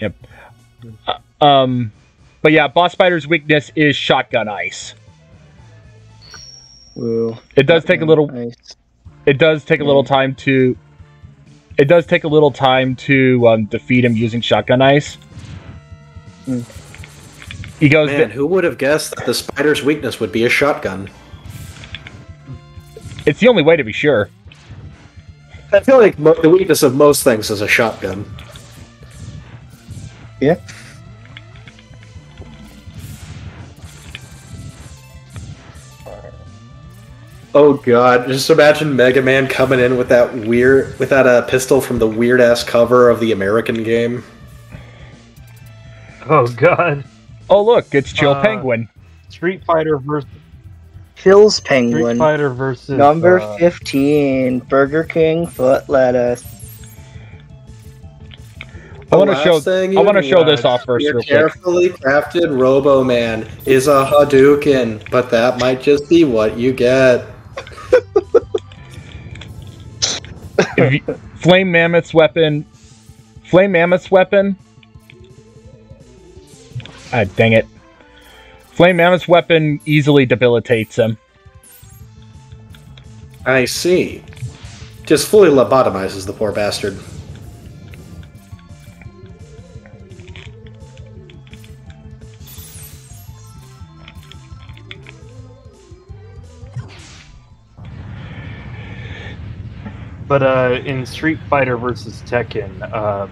Yep. Uh, um, but yeah, Bospider's weakness is shotgun ice. Woo. It does take a little. Nice. It does take a little time to. It does take a little time to um, defeat him using shotgun ice. Hmm. He goes. Man, who would have guessed that the spider's weakness would be a shotgun? It's the only way to be sure. I feel like mo- the weakness of most things is a shotgun. Yeah. Oh god, just imagine Mega Man coming in with that weird with that uh, pistol from the weird ass cover of the American game. Oh god. Oh look, it's Chill Uh, Penguin. Street Fighter versus Kills Street Penguin. Fighter versus Number uh, 15, Burger King foot lettuce. I want to show. I want to show this off first, Your real quick. carefully crafted Robo Man is a Hadouken, but that might just be what you get. You- Flame Mammoth's weapon. Flame Mammoth's weapon. Ah, dang it. Flame Mammoth's weapon easily debilitates him. I see. Just fully lobotomizes the poor bastard. But uh, in Street Fighter versus Tekken, uh,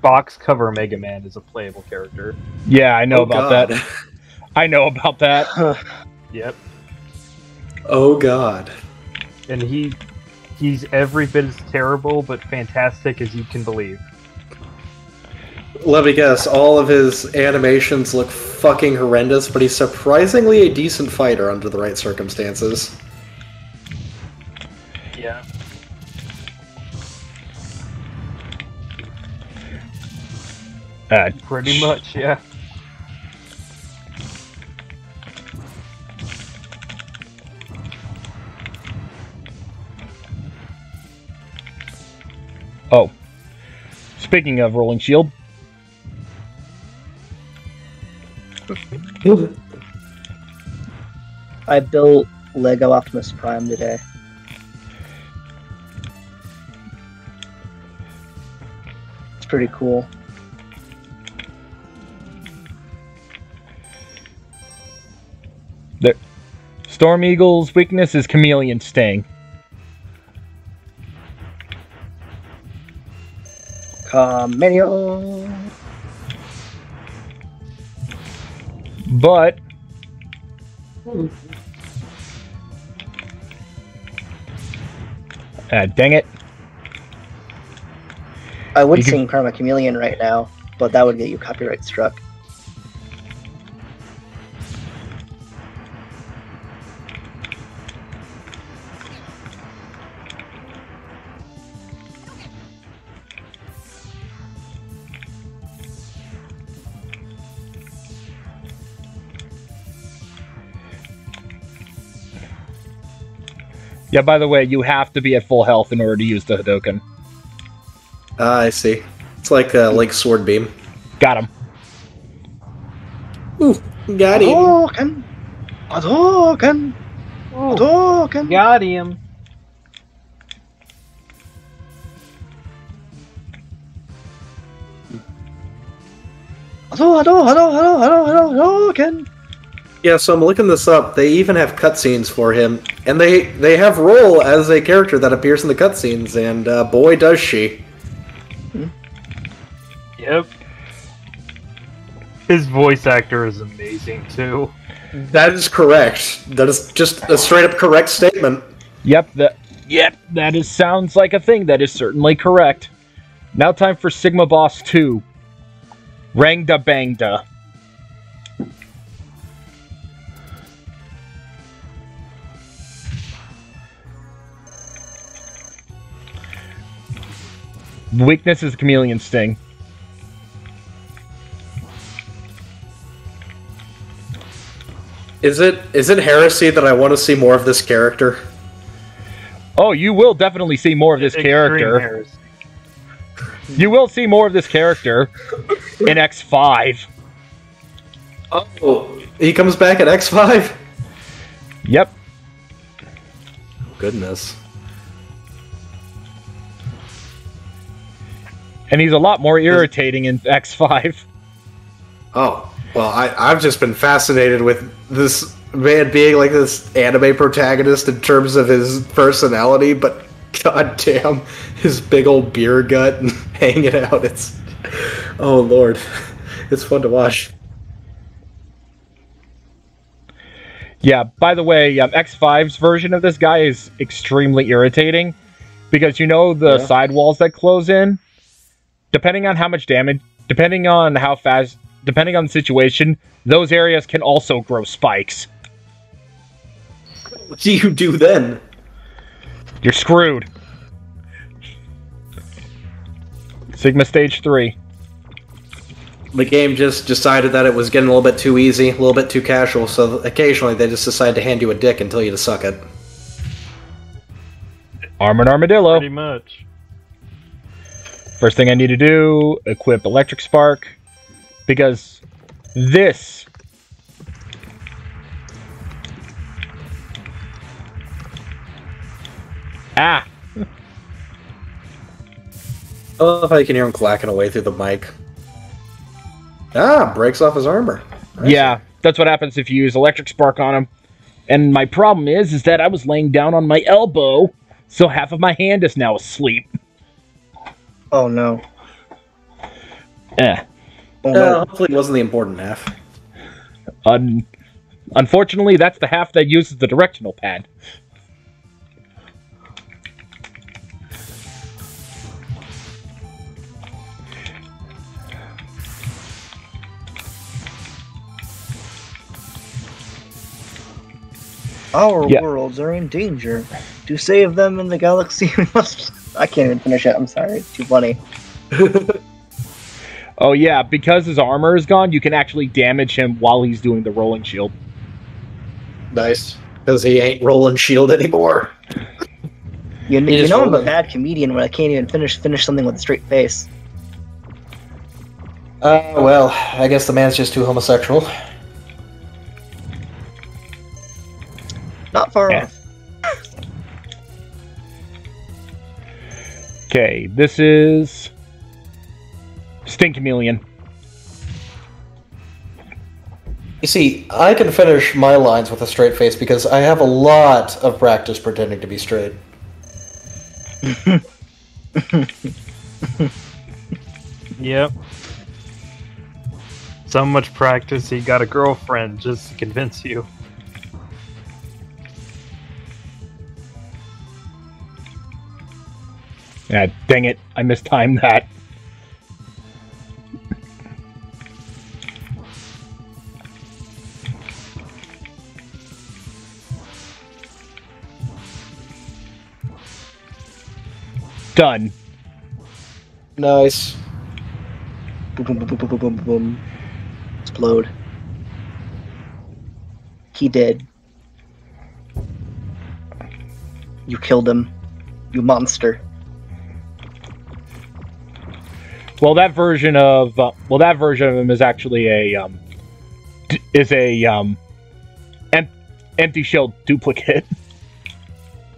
box cover Mega Man is a playable character. Yeah, I know Oh, about God. that. I know about that. Yep, Oh god. and he he's every bit as terrible but fantastic as you can believe. Let me guess, all of his animations look fucking horrendous, but he's surprisingly a decent fighter under the right circumstances. Uh, Pretty much, yeah. oh. Speaking of Rolling Shield, I built Lego Optimus Prime today. It's pretty cool. Storm Eagle's weakness is Chameleon Sting. Chameleon. But Ah, dang it. I would You can- sing Karma Chameleon right now, but that would get you copyright struck. Yeah, by the way, you have to be at full health in order to use the Hadouken. Ah, I see. It's like a Link Sword Beam. Got him. Got him. Hadouken! Hadouken! Hadouken! Got him. Hadou, Hadou, Hadou, Hadou, Hadou, Hadou, Hadouken! Yeah, so I'm looking this up. They even have cutscenes for him, and they they have Roll as a character that appears in the cutscenes, and uh, boy does she. Yep. His voice actor is amazing too. That is correct. That is just a straight up correct statement. Yep, that yep, that is sounds like a thing. That is certainly correct. Now time for Sigma Boss 2. Rangda Bangda. Weakness is Chameleon Sting. Is it is it heresy that I want to see more of this character? Oh, you will definitely see more of this Extreme character. heresy. You will see more of this character in X5. Oh, he comes back at X5? Yep. Goodness. And he's a lot more irritating in X5. Oh, well, I, I've just been fascinated with this man being like this anime protagonist in terms of his personality, but goddamn, his big old beer gut and hanging out. It's. Oh, Lord. It's fun to watch. Yeah, by the way, um, X5's version of this guy is extremely irritating because you know the Yeah. sidewalls that close in? Depending on how much damage, depending on how fast, depending on the situation, those areas can also grow spikes. What do you do then? You're screwed. Sigma Stage 3. The game just decided that it was getting a little bit too easy, a little bit too casual, so occasionally they just decide to hand you a dick and tell you to suck it. Armored Armadillo. Pretty much. First thing I need to do, equip Electric Spark. Because this Ah, I love how you can hear him clacking away through the mic. Ah, breaks off his armor. Nice. yeah, that's what happens if you use Electric Spark on him. And my problem is, is that I was laying down on my elbow, so half of my hand is now asleep. Oh no. Yeah. Oh Uh, hopefully it wasn't the important half. Un- unfortunately, that's the half that uses the directional pad. Our Yeah. worlds are in danger. To save them in the galaxy, we must. I can't even finish it. I'm sorry. It's too funny. Oh yeah, because his armor is gone, you can actually damage him while he's doing the rolling shield. Nice. Because he ain't rolling shield anymore. You, you just know I'm a bad comedian when I can't even finish finish something with a straight face. Uh, well, I guess the man's just too homosexual. Not far Yeah. off. Okay, this is Sting Chameleon. You see, I can finish my lines with a straight face because I have a lot of practice pretending to be straight. Yep. So much practice, he got a girlfriend just to convince you. Yeah, dang it, I mistimed that. Done. Nice. Boom, boom, boom, boom, boom, boom, boom. Explode. He did. You killed him. You monster. Well, that version of uh, well, that version of him is actually a um, d- is a um, em- empty shell duplicate.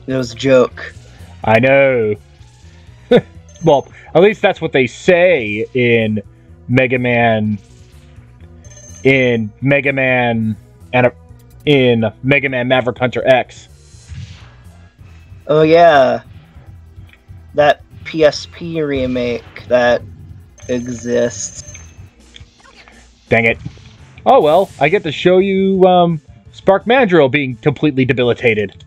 It was a joke. I know. well, at least that's what they say in Mega Man. In Mega Man and in Mega Man Maverick Hunter X. Oh yeah. That PSP remake that exists. Dang it! Oh well, I get to show you um, Spark Mandrill being completely debilitated.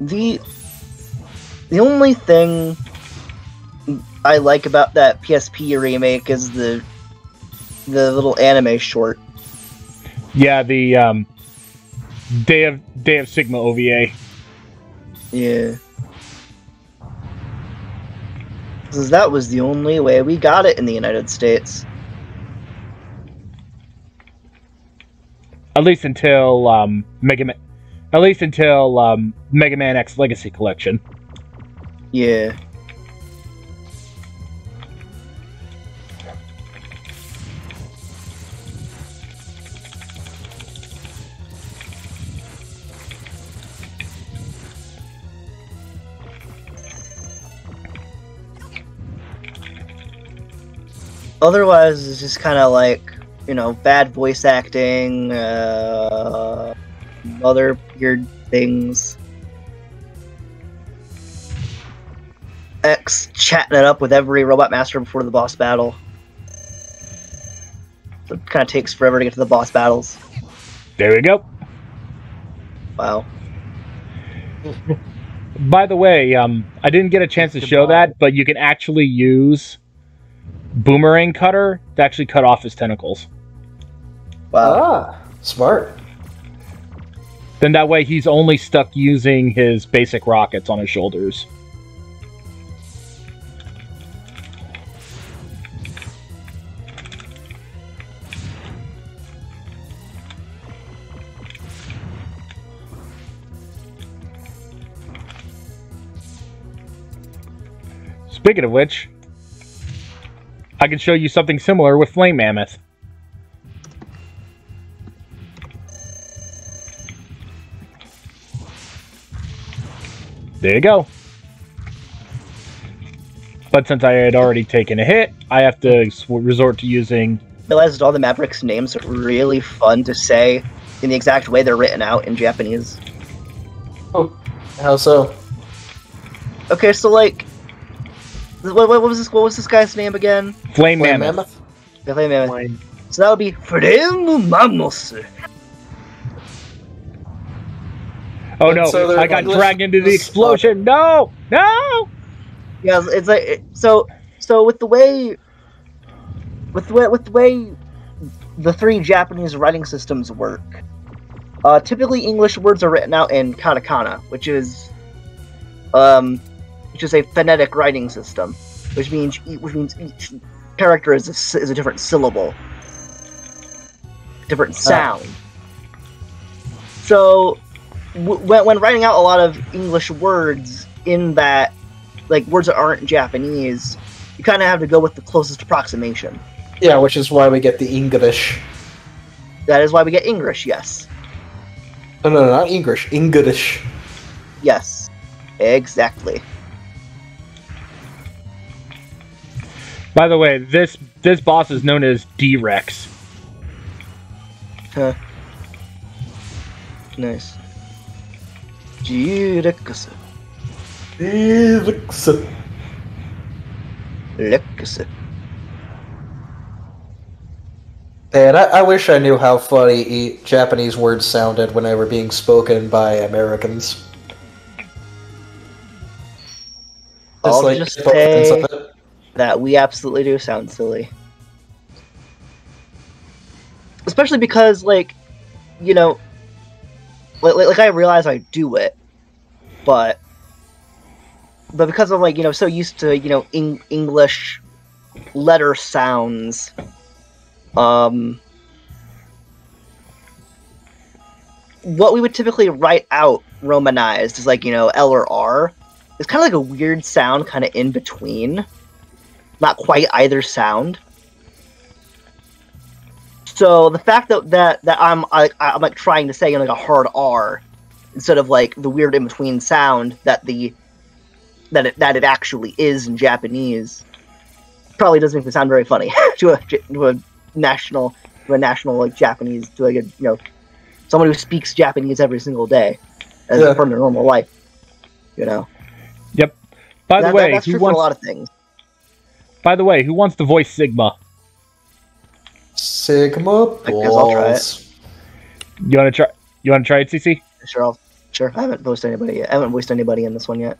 The the only thing I like about that PSP remake is the the little anime short. Yeah, the um, Day of Day of Sigma OVA. Yeah. Because that was the only way we got it in the United States. At least until um, Mega Man. At least until um, Mega Man X Legacy Collection. Yeah. Otherwise, it's just kind of like, you know, bad voice acting, uh, other weird things. X chatting it up with every robot master before the boss battle. So it kind of takes forever to get to the boss battles. There we go. Wow. By the way, um, I didn't get a chance to show that, but you can actually use boomerang cutter to actually cut off his tentacles. Wow. Ah, smart. Then that way he's only stuck using his basic rockets on his shoulders. Speaking of which, I can show you something similar with Flame Mammoth. There you go. But since I had already taken a hit, I have to resort to using. Realized all the Mavericks' names are really fun to say in the exact way they're written out in Japanese. Oh, how so? Okay, so like, what, what was this? What was this guy's name again? Flame, Flame Mammoth. Mammoth? The Flame Mammoth. Flame. So that would be Flame Mamos. Oh no! so I got English- dragged into the this- explosion. No! No! Yeah, it's like it- so. So with the way, with the way, with the way, the three Japanese writing systems work. Uh, typically, English words are written out in katakana, which is, um, which is a phonetic writing system, which means which means each character is a, is a different syllable, different uh. sound. So, w- when when writing out a lot of English words in that like words that aren't Japanese, you kind of have to go with the closest approximation. Yeah, which is why we get the English. That is why we get English. Yes, No, no, no, not English. English. yes, exactly. By the way, this this boss is known as D-Rex. Huh. Nice. G-Rex. D-Rex. Lekus. And I, I wish I knew how funny e- Japanese words sounded when they were being spoken by Americans. I'll like just say of it. That we absolutely do sound silly. Especially because, like, you know, like, like, I realize I do it, but but because I'm like you know so used to you know Eng- English letter sounds, um, what we would typically write out romanized is like you know L or R. It's kind of like a weird sound, kind of in between not quite either sound. So the fact that that, that I'm I, I'm like trying to say like a hard R instead of like the weird in between sound that the that it that it actually is in Japanese probably doesn't make me sound very funny to a to a national to a national like Japanese to like a you know someone who speaks Japanese every single day as Yeah. from their normal life. You know, Yep. By That- the that- way, that's who true for a lot of things. By the way, who wants to voice Sigma? Sigma I guess I'll try it. You want to try? You want to try it, CC? Sure, I'll sure. I haven't voiced anybody yet. I haven't voiced anybody in this one yet.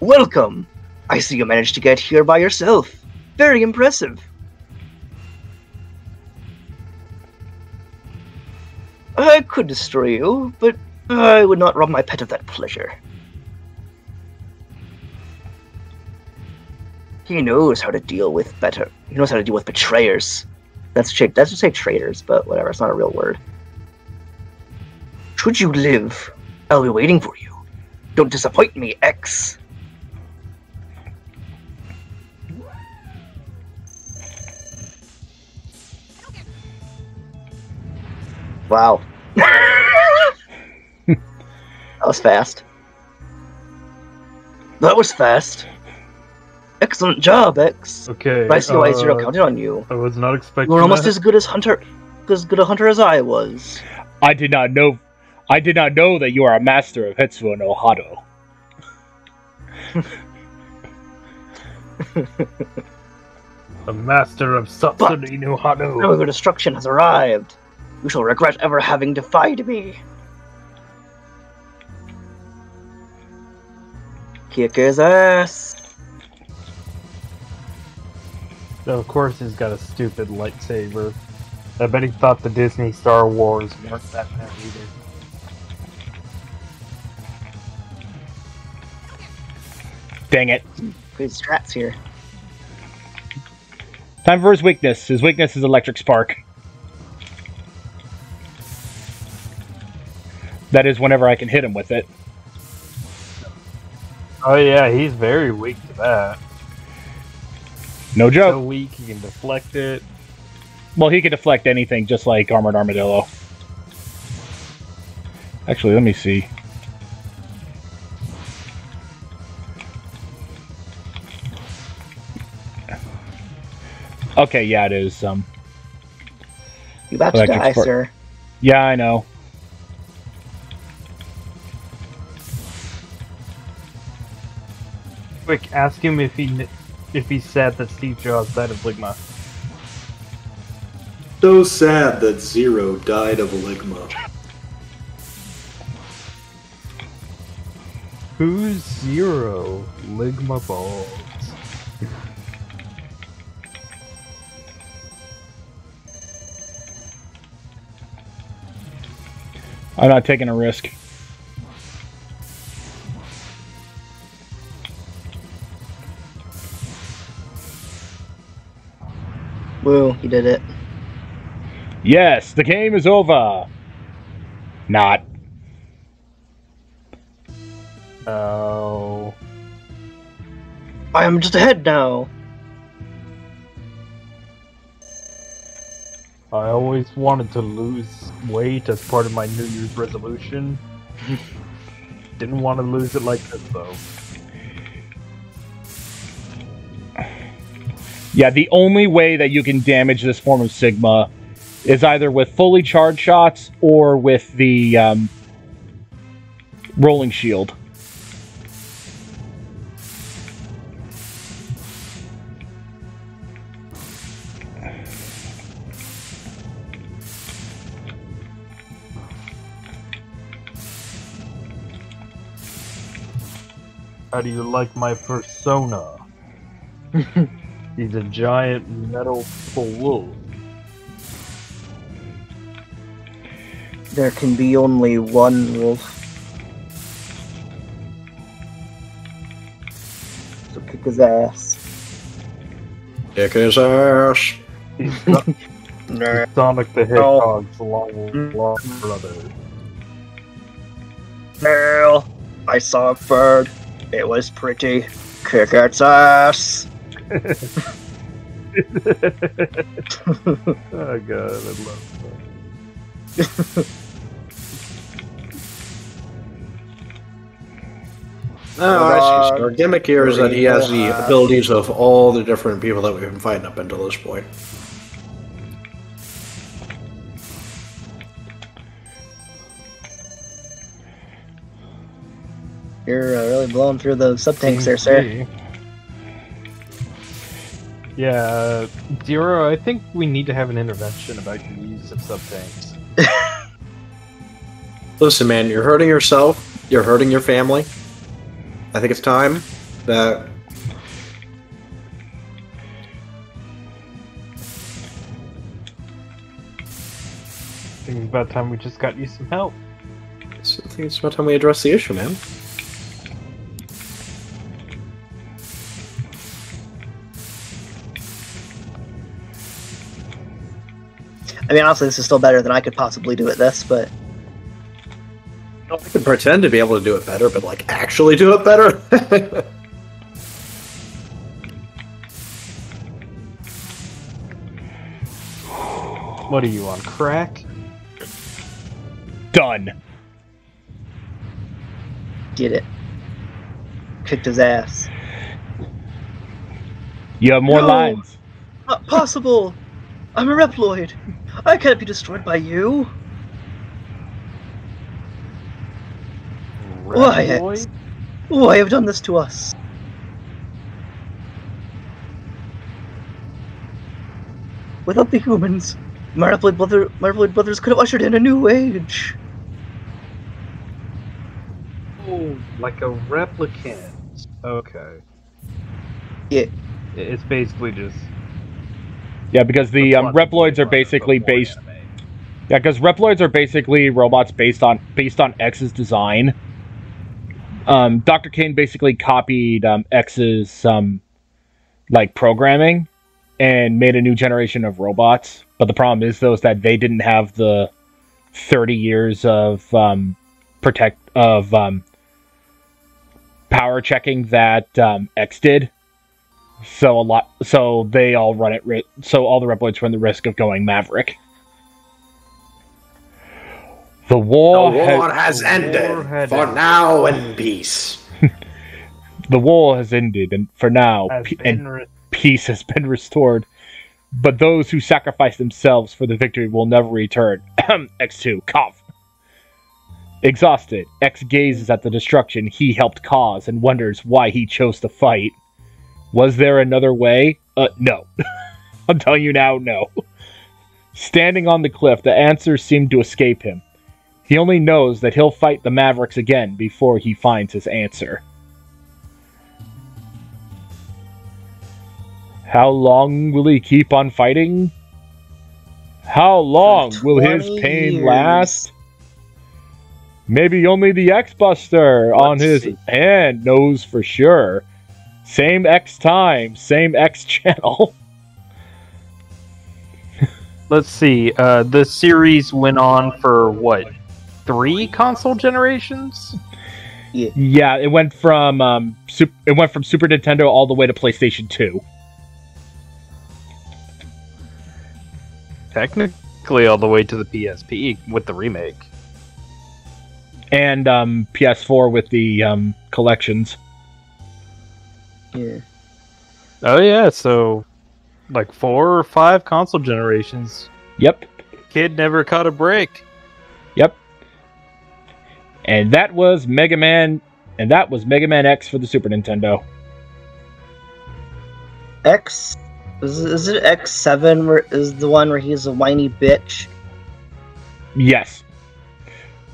Welcome. I see you managed to get here by yourself. Very impressive. I could destroy you, but I would not rob my pet of that pleasure. He knows how to deal with better. He knows how to deal with betrayers. That's tra- that's just say traitors, but whatever. It's not a real word. Should you live, I'll be waiting for you. Don't disappoint me, X. Wow. That was fast. That was fast. Excellent job, X. Okay. But I see why Zero uh, counted on you. I was not expecting. You were almost that. as good as Hunter, as good a hunter as I was. I did not know. I did not know that you are a master of Hetsuo no Hado. the master of Satsui no Hado. Now your destruction has arrived. You shall regret ever having defied me. Kick his ass. So of course he's got a stupid lightsaber. I bet he thought the Disney Star Wars weren't that bad either. Dang it! Good strats here. Time for his weakness. His weakness is electric spark. That is whenever I can hit him with it. Oh yeah, he's very weak to that. No So joke. weak he can deflect it. Well, he can deflect anything, just like Armored Armadillo. Actually, let me see. Okay, yeah, it is. Um, You about to die, sir. yeah, I know. Quick, ask him if he kn- if he's sad that Steve Jobs died of Ligma. So sad that Zero died of Ligma. Who's Zero? Ligma balls. I'm not taking a risk. Woo, he did it. Yes, the game is over. Not. Oh. I am just ahead now. I always wanted to lose weight as part of my New Year's resolution. Didn't want to lose it like this though. Yeah, the only way that you can damage this form of Sigma is either with fully charged shots or with the um, rolling shield. How do you like my persona? He's a giant metal wolf. There can be only one wolf. So kick his ass. Kick his ass. He's Son- Nah. Sonic the Hedgehog's long lost brother. Well, I saw a bird. It was pretty. Kick its ass. Oh god, I love that. Oh, I see. Our gimmick here is that he has the abilities of all the different people that we've been fighting up until this point. You're uh, really blowing through the sub tanks there, sir. Yeah, uh, Zero, I think we need to have an intervention about your use of sub tanks. Listen, man, you're hurting yourself. You're hurting your family. I think it's time that I think it's about time we just got you some help. I think it's about time we address the issue, man. I mean, honestly, this is still better than I could possibly do at this, but I can pretend to be able to do it better, but like actually do it better. What are you on crack? Done. Get it. Kicked his ass. You have more No. lines. Not possible! I'm a Reploid! I can't be destroyed by you! Why, eh? Reploid? Why have done this to us? Without the humans, my Reploid, brother, my Reploid brothers could have ushered in a new age. Oh, like a replicant. Okay. Yeah. It's basically just. Yeah, because the um, Reploids are basically based. Yeah, because Reploids are basically robots based on based on X's design. Um, Dr. Cain basically copied um, X's um, like programming and made a new generation of robots. But the problem is, though, is that they didn't have the thirty years of um, protect of um, power checking that um, X did. So a lot, so they all run it. Ri- so all the Reploids run the risk of going Maverick. The the war, war has, has ended war had for ended. now in peace. the war has ended, and for now, Has pe- and re- peace has been restored. But those who sacrifice themselves for the victory will never return. X2, cough. Exhausted, X gazes at the destruction he helped cause and wonders why he chose to fight. Was there another way? Uh, no. I'm telling you now, no. Standing on the cliff, the answers seem to escape him. He only knows that he'll fight the Mavericks again before he finds his answer. How long will he keep on fighting? How long will his pain years. last? Maybe only the X-Buster on Let's his see. hand knows for sure. Same X time, same X channel. Let's see. Uh, the series went on for what? Three console generations? Yeah, it went from um, sup- it went from Super Nintendo all the way to PlayStation Two. Technically, all the way to the PSP with the remake. and um, PS4 with the um, collections. Yeah. Oh yeah, so like four or five console generations. Yep, Kid never caught a break. yep. And that was Mega Man, and that was Mega Man X for the Super Nintendo. X is, is it X seven where is the one where he's a whiny bitch? Yes,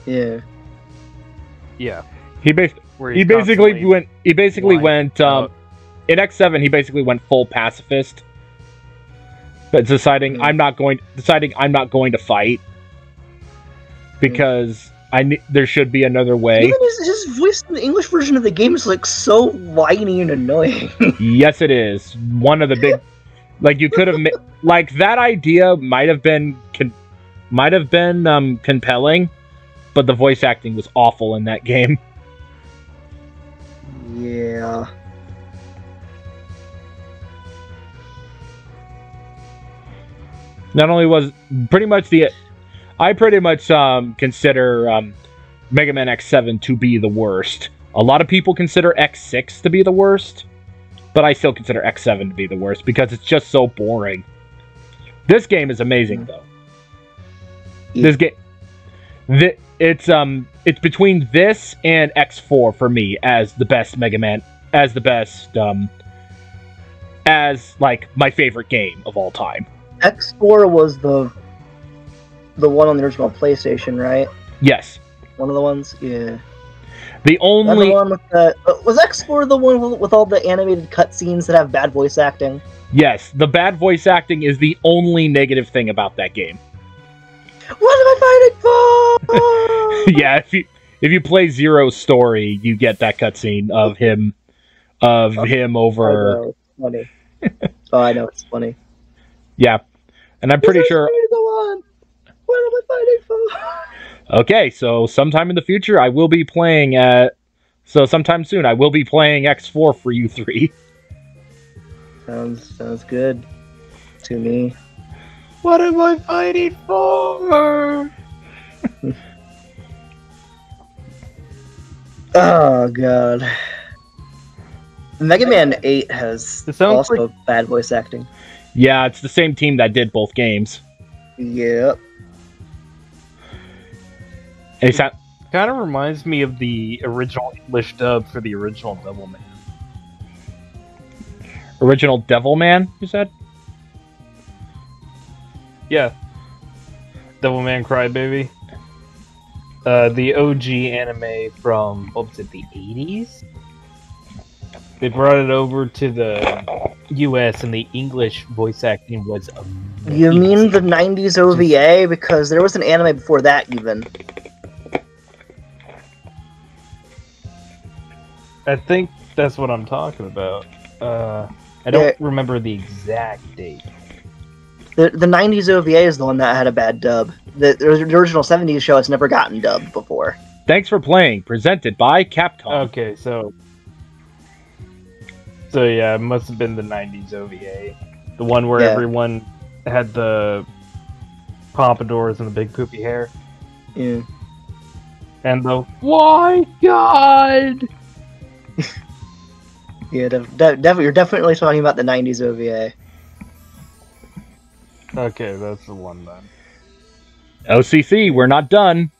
Yeah. Yeah, he bas- he basically went he basically lying went um, about- in X7 he basically went full pacifist. But deciding Mhm. I'm not going deciding I'm not going to fight because I ne- there should be another way. Even his, his voice in the English version of the game is like so whiny and annoying. Yes, it is one of the big. Like you could have, ma- like that idea might have been, con- might have been um, compelling, but the voice acting was awful in that game. yeah. Not only was pretty much the, I pretty much um, consider um, Mega Man X7 to be the worst. A lot of people consider X6 to be the worst, but I still consider X7 to be the worst because it's just so boring. This game is amazing though. This game, th- it's um, it's between this and X4 for me as the best Mega Man, as the best um, as like my favorite game of all time. X four was the the one on the original PlayStation, right? Yes, One of the ones. Yeah. the only the one with the uh, was X four the one with, all the animated cutscenes that have bad voice acting? yes, the bad voice acting is the only negative thing about that game. What am I fighting for? yeah, if you if you play Zero story, you get that cutscene of him of him I over know, it's funny. oh, I know it's funny. yeah, and I'm pretty sure ready to. What am I fighting for? Okay, so sometime in the future, I will be playing at. So sometime soon, I will be playing X4 for you three. Sounds sounds good to me. What am I fighting for? Oh god. Mega Man 8 has It sounds also bad voice acting. Yeah, it's the same team that did both games. Yep. And it's not, Kind of reminds me of the original English dub for the original Devilman. original Devilman, you said? Yeah. Devil Devilman Crybaby. Uh, the OG anime from, what was it, the 80s? They brought it over to the US and the English voice acting was amazing. You mean the 90s OVA? Because there was an anime before that, even. I think that's what I'm talking about. Uh, I don't Yeah. remember the exact date. The, the 90s OVA is the one that had a bad dub. The, the original 70s show has never gotten dubbed before. Thanks for playing. Presented by Capcom. Okay, so so yeah, it must have been the '90s OVA, the one where Yeah. everyone had the pompadours and the big poopy hair, Yeah. and the why God. Yeah, def- de- def- you're definitely talking about the 90s OVA. Okay, that's the one then. OCC, we're not done.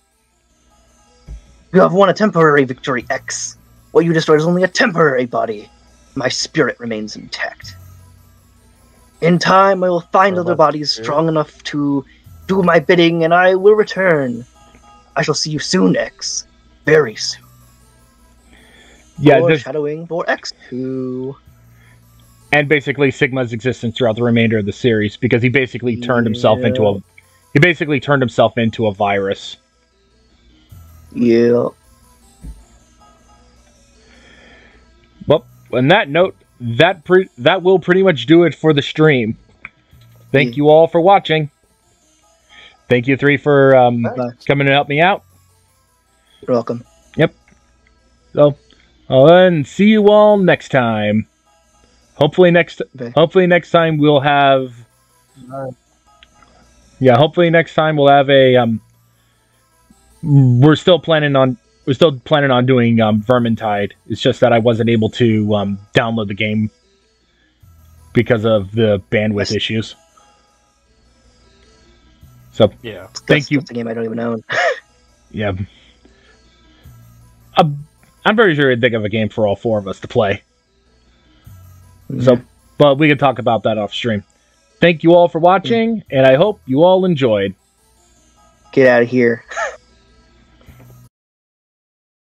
You have won a temporary victory, X. What you destroyed is only a temporary body. My spirit remains intact. In time, I will find other bodies strong enough to do my bidding, and I will return. I shall see you soon, X. Very soon. Yeah, this, Foreshadowing for X2. and basically Sigma's existence throughout the remainder of the series because he basically turned himself into a he basically turned himself into a virus. Yeah. On that note, that pre- that will pretty much do it for the stream. Thank Yeah. you all for watching. Thank you three for um, coming to help me out. You're welcome. Yep. So, I'll then see you all next time. Hopefully next Okay. hopefully next time we'll have Yeah, hopefully next time we'll have a um we're still planning on we're still planning on doing um Vermintide. It's just that I wasn't able to um download the game because of the bandwidth Yes. issues. So, Yeah. Thank That's- you. That's a game I don't even own. yeah. I'm, I'm very sure I'd think of a game for all four of us to play. So, but we can talk about that off stream. Thank you all for watching, and I hope you all enjoyed. Get out of here.